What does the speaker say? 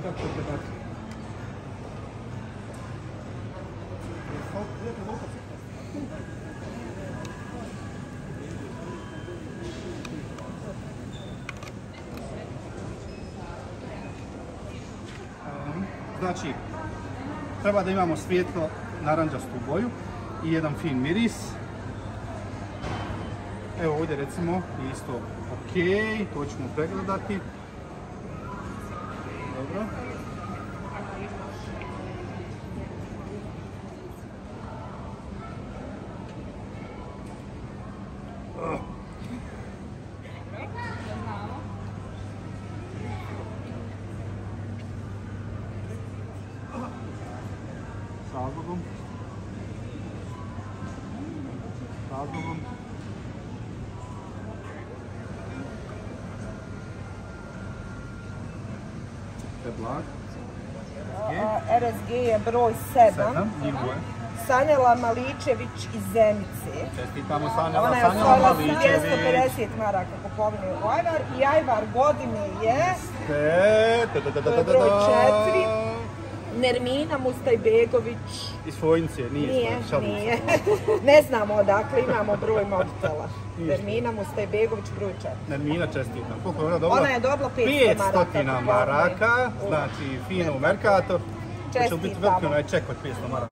ćete dati. Znači, treba da imamo svijetlo naranđastu boju i jedan fin miris. Evo ovdje recimo isto ok, to ćemo pregledati. Dobra? Sağ olun. Sağ olun. Teblar. RSG je broj 7. Sanjela Maličević iz Zemice. Čestitamo Sanjela Maličević. Ona je osvojila 250 maraka kupovine u Ajvar i Ajvar godine je broj 4. Nermina Mustajbegović. Iz Svojnice, nije, Nije, nije. ne znamo odakle imamo broj mobitela. Nermina Mustajbegović broj 4. Nermina čestitam. Koliko je ona dobila? Ona je dobila 500 maraka 500 kupovine. maraka, znači fino u Mercator. To će biti onaj ček od 500 maraka.